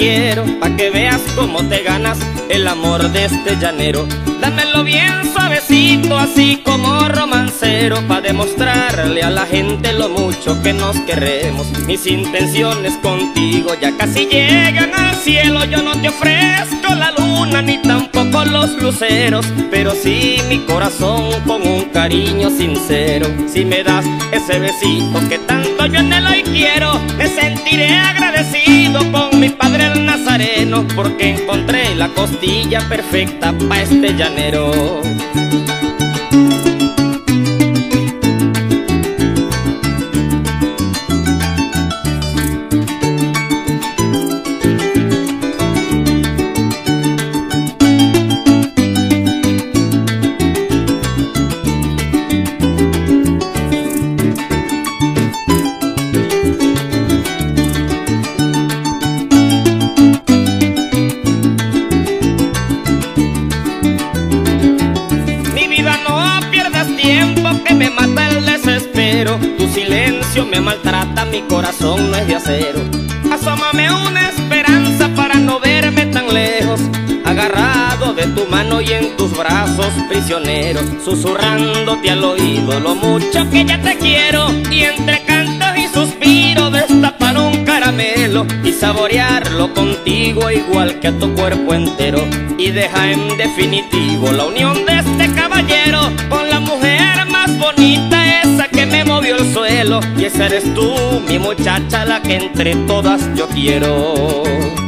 quiero, pa' que veas cómo te ganas el amor de este llanero. Dámelo bien suavecito, así como romancero, pa' demostrarle a la gente lo mucho que nos queremos. Mis intenciones contigo ya casi llegan al cielo, yo no te ofrezco la luna ni tampoco los luceros, pero sí mi corazón con un cariño sincero. Si me das ese besito que tanto y quiero, me sentiré agradecido con mi padre el nazareno, porque encontré la costilla perfecta pa' este llanero. Me mata el desespero. Tu silencio me maltrata, mi corazón no es de acero. Asómame una esperanza para no verme tan lejos. Agarrado de tu mano y en tus brazos prisionero Susurrándote al oído lo mucho que ya te quiero. Y entre cantos y suspiros destapar un caramelo Y saborearlo contigo igual que a tu cuerpo entero. Y deja en definitivo la unión de este caballero Con la mujer bonita esa que me movió el suelo Y esa eres tú, mi muchacha, la que entre todas yo quiero